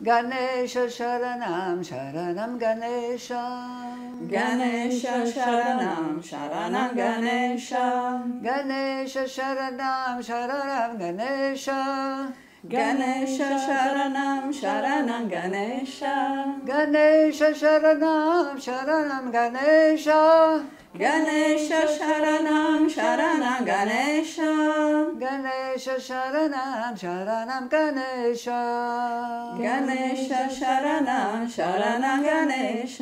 गणेश शरणं शरणं गणेश गणेश शरणं शरणं गणेश गणेश शरणं शरणं गणेश गणेश शरणं शरणं गणेश गणेश शरणं शरणं गणेश गणेश शरणं गणेश गणेश शरणं शरणं गणेश गणेश शरणं शरणं गणेश